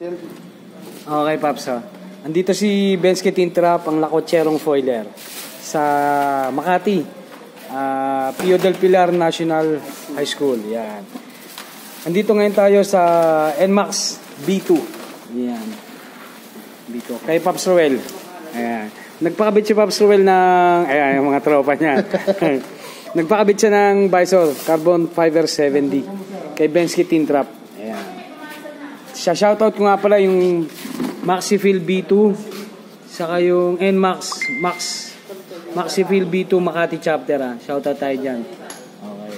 Okay, Paps. Ha. Andito si Bensky Tintrap, ang lakotserong foiler sa Makati. Uh, Pio del Pilar National High School. Yan. Andito ngayon tayo sa NMAX B2. Yan. B2. Kay Paps Roel. Ayan. Nagpakabit si Paps Roel ng... Ayan, yung mga tropa niya. Nagpakabit siya ng Visor Carbon Fiber 70 kay Bensky Tintrap. Siya shoutout ko nga pala yung Maxifil B2 saka yung NMAX Max Maxifil B2 Makati chapter ah. Shoutout tayo diyan. Okay.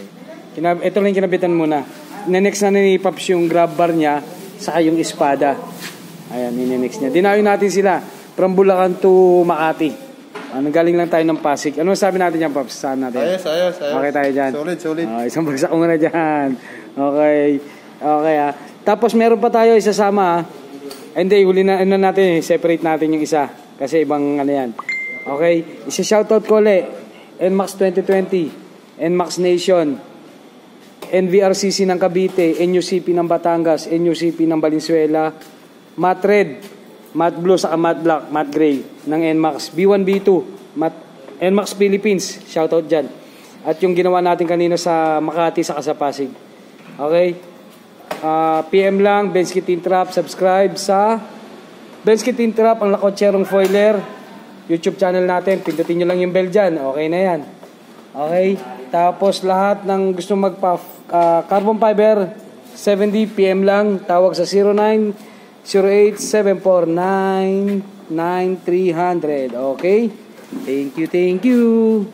Kinab ito lang kinabitan muna. Na-next na ni Paps yung grab bar niya saka yung espada. Ayan, ini-next niya. Dinayo natin sila from Bulacan to Makati. Ano, galing lang tayo ng Pasig. Ano sabi natin yan, Paps? Saan natin? Ayos, ayos, ayos. Okay tayo dyan. Solid, solid. Oh, isang bagsak muna dyan. Okay. Okay ah. Tapos meron pa tayo isasama ah. Ay, Hindi, huli na ano natin, eh, separate natin yung isa. Kasi ibang ano yan. Okay. Isa shoutout ko ulit. NMAX 2020. NMAX Nation. NVRCC ng Cavite. NUCP ng Batangas. NUCP ng Valenzuela. Matt Red. Matt Blue saka Matt Black. Matt Gray ng NMAX. B1, B2. Matt, NMAX Philippines. Shoutout dyan. At yung ginawa natin kanina sa Makati saka sa Pasig. Okay? Uh, PM lang, Bensky Team Trap, subscribe sa Bensky Team Trap, ang lakotserong foiler. YouTube channel natin, pindutin nyo lang yung bell dyan. Okay na yan. Okay? Tapos lahat ng gusto magpa uh, carbon fiber, 70 PM lang, tawag sa 09 08 Okay? Thank you, thank you.